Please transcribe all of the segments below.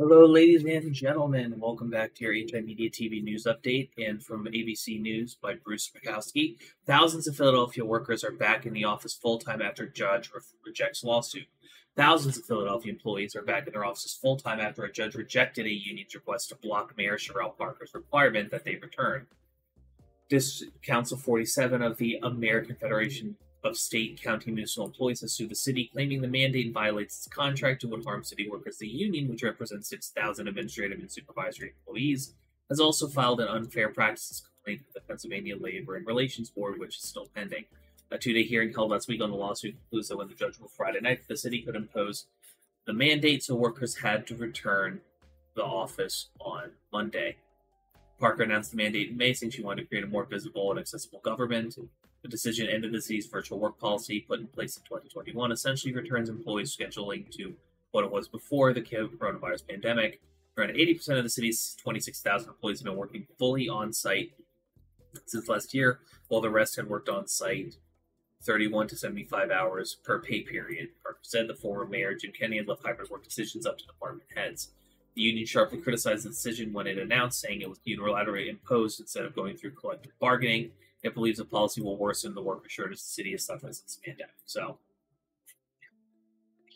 Hello, ladies and gentlemen. Welcome back to your HI Media TV news update. And from ABC News by Bruce Makowski, thousands of Philadelphia workers are back in the office full time after judge re- rejects lawsuit. Thousands of Philadelphia employees are back in their offices full time after a judge rejected a union's request to block Mayor Cherelle Parker's requirement that they return. This Council 47 of the American Federation of state, county, municipal employees has sued the city, claiming the mandate violates its contract and would harm city workers. The union, which represents 6,000 administrative and supervisory employees, has also filed an unfair practices complaint with the Pennsylvania Labor and Relations Board, which is still pending. A two-day hearing held last week on the lawsuit concludes that when the judge ruled Friday night, the city could impose the mandate, so workers had to return the office on Monday. Parker announced the mandate in May, saying she wanted to create a more visible and accessible government. The decision ended the city's virtual work policy put in place in 2021, essentially returns employees scheduling to what it was before the coronavirus pandemic. Around 80% of the city's 26,000 employees have been working fully on site since last year, while the rest had worked on site 31 to 75 hours per pay period. Parker said the former mayor, Jim Kenney, had left hybrid work decisions up to department heads. The union sharply criticized the decision when it announced, saying it was unilaterally imposed instead of going through collective bargaining. It believes the policy will worsen the worker shortage the city has suffered since the pandemic. So,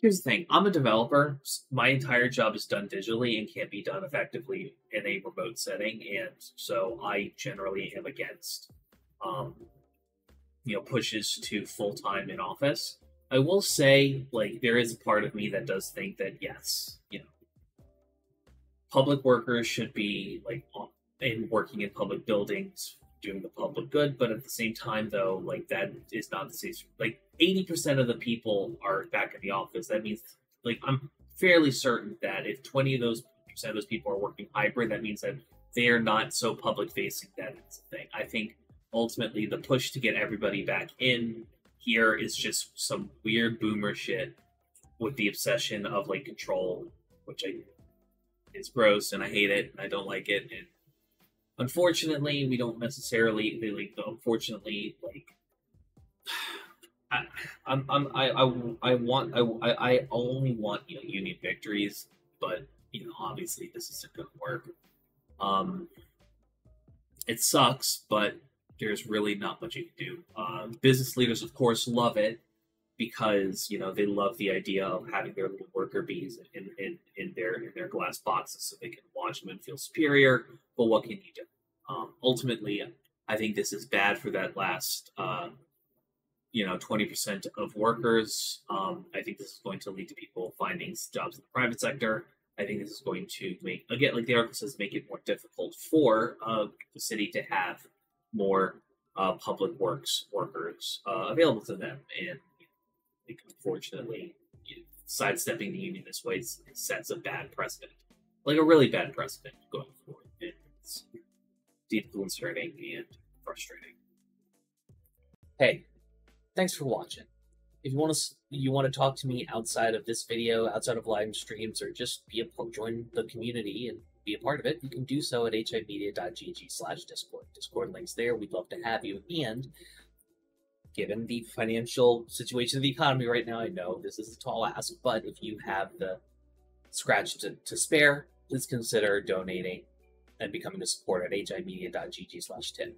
here's the thing I'm a developer. My entire job is done digitally and can't be done effectively in a remote setting. And so, I generally am against, um, you know, pushes to full time in office. I will say, like, there is a part of me that does think that, yes, you know, public workers should be, like, in working in public buildings doing the public good, but at the same time, though, like that is not the case. Like eighty percent of the people are back in the office. That means, like, I'm fairly certain that if twenty of those percent of those people are working hybrid, that means that they are not so public facing that it's a thing. I think ultimately the push to get everybody back in here is just some weird boomer shit with the obsession of like control, which I is gross and I hate it and I don't like it and unfortunately we don't necessarily like unfortunately like I, I'm, I'm I, I I want I I only want you know union victories, but you know obviously this isn't going to work. Um, it sucks, but there's really not much you can do. Uh, business leaders, of course, love it because you know they love the idea of having their little worker bees in, in, in their in their glass boxes so they can watch them and feel superior. But what can you do? Um, ultimately, I think this is bad for that last uh, you know 20% of workers. Um, I think this is going to lead to people finding jobs in the private sector. I think this is going to make again, like the article says, make it more difficult for uh, the city to have more uh, public works workers uh, available to them, and think unfortunately, you know, sidestepping the union this way sets a bad precedent, like a really bad precedent going forward. And it's deeply concerning and frustrating. Hey, thanks for watching. If you want to you want to talk to me outside of this video, outside of live streams, or just be a join the community and be a part of it, you can do so at himedia.gg slash discord. Discord links there. We'd love to have you. And given the financial situation of the economy right now, I know this is a tall ask, but if you have the scratch to, to spare, please consider donating and becoming a supporter at himedia.gg slash tip.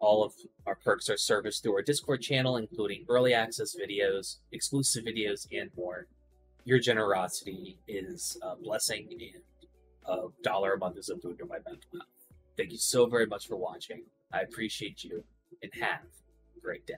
All of our perks are serviced through our Discord channel, including early access videos, exclusive videos, and more. Your generosity is a blessing, and a dollar a month is a boon to my mental health. Thank you so very much for watching. I appreciate you, and have great day.